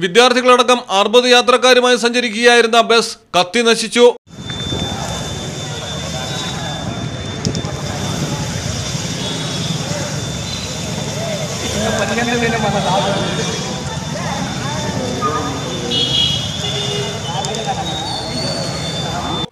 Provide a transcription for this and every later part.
വിദ്യാർത്ഥികളടക്കം അറുപത് യാത്രക്കാരുമായി സഞ്ചരിക്കുകയായിരുന്ന ബസ് കത്തി നശിച്ചു.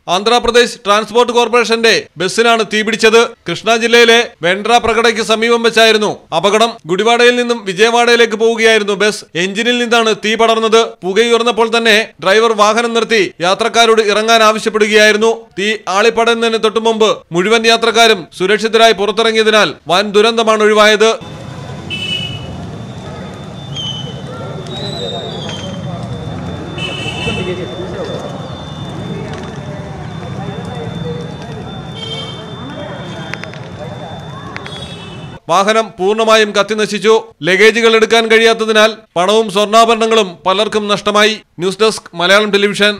ആന്ധ്രാപ്രദേശ് ട്രാൻസ്പോർട്ട് കോർപ്പറേഷന്റെ ബസ്സിനാണ് തീപിടിച്ചത് കൃഷ്ണ ജില്ലയിലെ വെൻഡ്ര പ്രകടയ്ക്ക് സമീപം വെച്ചായിരുന്നു. അപകടം ഗുഡിവാഡയിൽ നിന്നും വിജയവാഡയിലേക്ക് പോവുകയായിരുന്നു ബസ്. എഞ്ചിനിൽ നിന്നാണ് തീ പടർന്നത്. പുകയുയർന്നപ്പോൾ തന്നെ ഡ്രൈവർ വാഹനം നിർത്തി യാത്രക്കാരോട് ഇറങ്ങാൻ ആവശ്യപ്പെടുകയായിരുന്നു. തീ ആളിപ്പടരുന്നതിന് തൊട്ടുമുമ്പ് മുഴുവൻ യാത്രക്കാരും സുരക്ഷിതരായി പുറത്തിറങ്ങിയതിനാൽ വൻ ദുരന്തമാണ് ഒഴിവായത്. വാഹനം പൂർണമായും കത്തിനശിച്ചു. ലഗേജുകൾ എടുക്കാൻ കഴിയാത്തതിനാൽ പണവും സ്വർണാഭരണങ്ങളും പലർക്കും നഷ്ടമായി. News desk Malayalam television.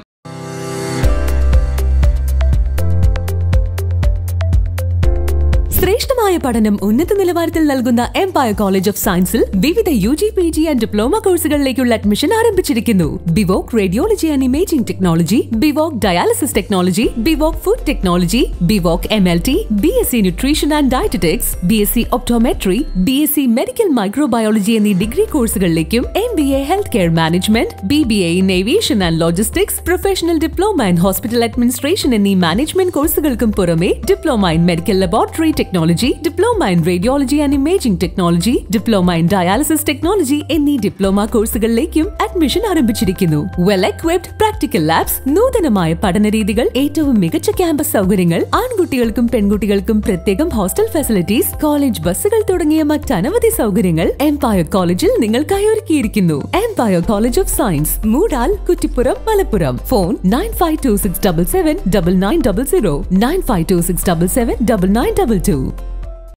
ശ്രേഷ്ഠമായ പഠനം ഉന്നത നിലവാരത്തിൽ നൽകുന്ന എംപയർ കോളേജ് ഓഫ് സയൻസിൽ വിവിധ U G P G and diploma കോഴ്സുകളിലേക്കുള്ള admission ആരംഭിച്ചിരിക്കുന്നു. BVoc radiology and imaging technology BVoc dialysis technology BVoc food technology BVoc M L T B S C nutrition and dietetics B S C optometry B S C medical microbiology എന്നീ degree കോഴ്സുകളിലേക്കും M B A health care management B B A in aviation and logistics professional diploma in hospital administration എന്നീ management കോഴ്സുകൾക്കും പുറമെ diploma in medical laboratory technology diploma in radiology and imaging technology diploma in dialysis technology എന്നീ diploma കോഴ്സുകളിലേക്കും admission ആരംഭിച്ചിരിക്കുന്നു. Well equipped practical labs നൂതനമായ പഠന രീതികൾ ഏറ്റവും മികച്ച ക്യാമ്പസ് സൗകര്യങ്ങൾ ആൺകുട്ടികൾക്കും പെൺകുട്ടികൾക്കും പ്രത്യേകം ഹോസ്റ്റൽ ഫെസിലിറ്റീസ് കോളേജ് ബസ്സുകൾ തുടങ്ങിയ മറ്റനവധി സൗകര്യങ്ങൾ എംപയർ കോളേജിൽ നിങ്ങൾക്കായി ഒരുക്കിയിരിക്കുന്നു. Empire college of science Moodal Kuttippuram Malappuram. Phone nine five two six double seven double nine double zero nine five two six double seven double nine double two